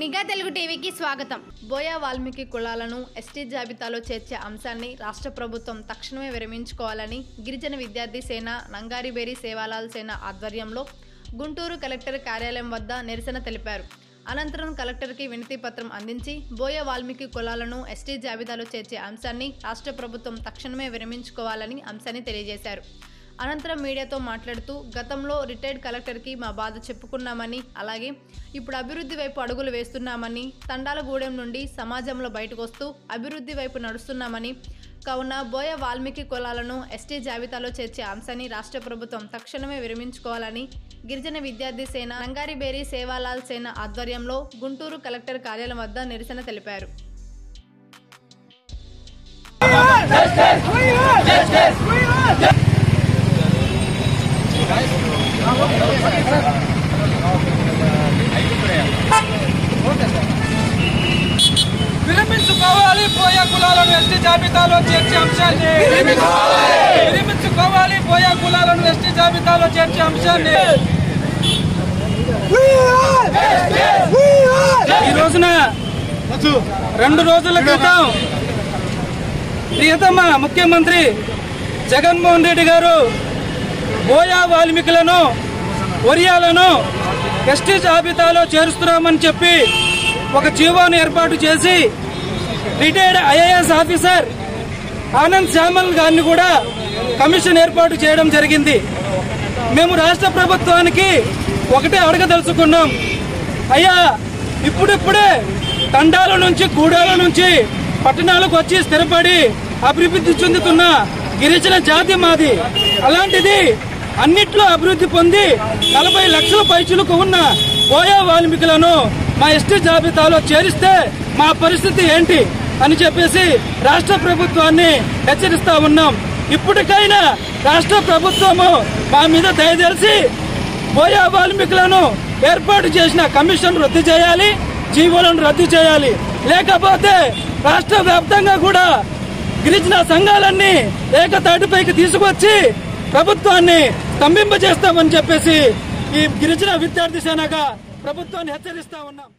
నిఘా తెలుగు టీవీకి స్వాగతం. బోయా వాల్మీకి కులాలను ఎస్టీ జాబితాలో చేర్చే అంశాన్ని రాష్ట్ర ప్రభుత్వం తక్షణమే విరమించుకోవాలని గిరిజన విద్యార్థి సేన నంగారిబేరి సేవాలాల్ సేన ఆధ్వర్యంలో గుంటూరు కలెక్టర్ కార్యాలయం వద్ద నిరసన తెలిపారు. అనంతరం కలెక్టర్కి వినతి పత్రం అందించి బోయ వాల్మీకి కులాలను ఎస్టీ జాబితాలో చేర్చే అంశాన్ని రాష్ట్ర ప్రభుత్వం తక్షణమే విరమించుకోవాలని అంశాన్ని తెలియజేశారు. అనంతరం మీడియాతో మాట్లాడుతూ గతంలో రిటైర్డ్ కలెక్టర్కి మా బాధ చెప్పుకున్నామని అలాగే ఇప్పుడు అభివృద్ధి వైపు అడుగులు వేస్తున్నామని తండాలగూడెం నుండి సమాజంలో బయటకు వస్తూ అభివృద్ధి వైపు నడుస్తున్నామని కావున బోయ వాల్మీకి కులాలను ఎస్టీ జాబితాలో చేర్చే అంశాన్ని రాష్ట్ర ప్రభుత్వం తక్షణమే విరమించుకోవాలని గిరిజన విద్యార్థి సేన రంగారిబేరి సేవాలాల్ సేన ఆధ్వర్యంలో గుంటూరు కలెక్టర్ కార్యాలయం వద్ద నిరసన తెలిపారు. విరమించుకోవాలి పోయా కులాలను ఎస్టీ జాబితాలో చేర్చే అంశాన్ని. విరమించుకోవాలి పోయా కులాలను ఎస్టీ జాబితాలో చేర్చే అంశాన్ని. ఈ రోజున రెండు రోజుల క్రితం ప్రియతమ ముఖ్యమంత్రి జగన్మోహన్ రెడ్డి గారు బోయా వాల్మీకులను ఒరియాలను ఎస్టీ జాబితాలో చేరుస్తున్నామని చెప్పి ఒక జీవోను ఏర్పాటు చేసి retired IAS officer Anand Shyamal గారిని కూడా కమిషన్ ఏర్పాటు చేయడం జరిగింది. మేము రాష్ట్ర ప్రభుత్వానికి ఒకటే అడగదలుచుకున్నాం. అయ్యా ఇప్పుడిప్పుడే తండాల నుంచి గూడాల నుంచి పట్టణాలకు వచ్చి స్థిరపడి అభివృద్ధి చెందుతున్న గిరిజన జాతి మాది. అలాంటిది అన్నిట్లో అభివృద్ధి పొంది నలభై లక్షల పైచులకు ఉన్న బోయా వాల్మీకులను మా ఎస్టీ జాబితాలో చేరిస్తే మా పరిస్థితి ఏంటి? అని చెప్పేసి రాష్ట్ర ప్రభుత్వాన్ని హెచ్చరిస్తా ఉన్నాం. ఇప్పటికైనా రాష్ట్ర ప్రభుత్వము మా మీద దయచేసి బోయా వాల్మీకులను ఏర్పాటు చేసిన కమిషన్ రద్దు చేయాలి జీవోలను రద్దు చేయాలి. లేకపోతే రాష్ట్ర వ్యాప్తంగా కూడా గిరిజన సంఘాలన్నీ ఏకతాటిపైకి తీసుకొచ్చి ప్రభుత్వాన్ని స్తంభింపజేస్తామని చెప్పేసి ఈ గిరిజన విద్యార్థి సేనగా ప్రభుత్వాన్ని హెచ్చరిస్తా ఉన్నాం.